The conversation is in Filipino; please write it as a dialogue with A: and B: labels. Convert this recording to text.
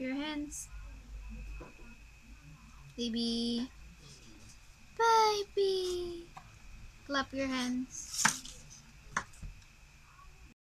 A: your hands. Baby. Baby. Clap your hands.